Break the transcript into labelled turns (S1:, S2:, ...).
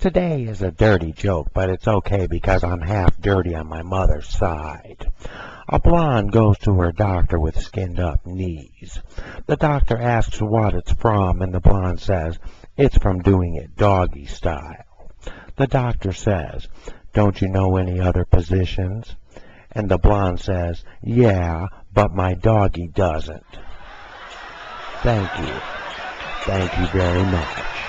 S1: Today is a dirty joke, but it's okay because I'm half dirty on my mother's side. A blonde goes to her doctor with skinned up knees. The doctor asks what it's from, and the blonde says, it's from doing it doggy style. The doctor says, don't you know any other positions? And the blonde says, yeah, but my doggy doesn't. Thank you. Thank you very much.